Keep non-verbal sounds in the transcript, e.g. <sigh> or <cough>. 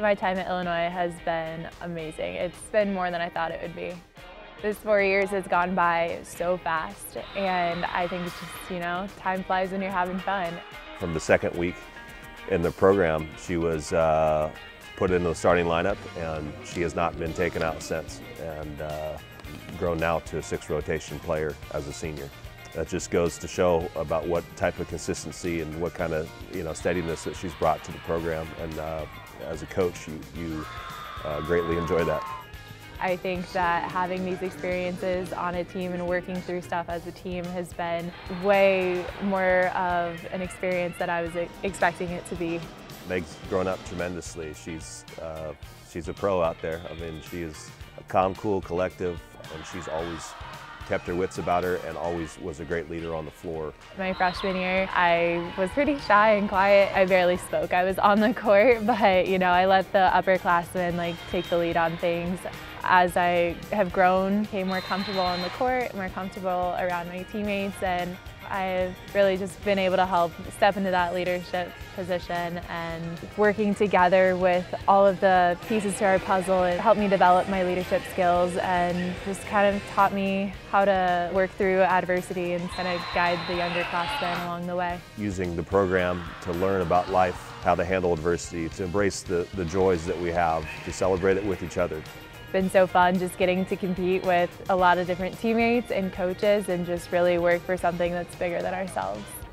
My time at Illinois has been amazing. It's been more than I thought it would be. This four years has gone by so fast and I think it's just, you know, time flies when you're having fun. From the second week in the program, she was uh, put into the starting lineup and she has not been taken out since and uh, grown now to a six rotation player as a senior. That just goes to show about what type of consistency and what kind of you know steadiness that she's brought to the program and uh, as a coach, you, you uh, greatly enjoy that. I think that having these experiences on a team and working through stuff as a team has been way more of an experience than I was expecting it to be. Meg's grown up tremendously. She's, uh, she's a pro out there. I mean, she is a calm, cool, collective, and she's always kept her wits about her and always was a great leader on the floor. My freshman year, I was pretty shy and quiet. I barely spoke. I was on the court, <laughs> but you know, I let the upperclassmen like take the lead on things. As I have grown, became more comfortable on the court, more comfortable around my teammates, and I've really just been able to help step into that leadership position and working together with all of the pieces to our puzzle it helped me develop my leadership skills and just kind of taught me how to work through adversity and kind of guide the younger classmen along the way. Using the program to learn about life, how to handle adversity, to embrace the, the joys that we have, to celebrate it with each other been so fun just getting to compete with a lot of different teammates and coaches and just really work for something that's bigger than ourselves.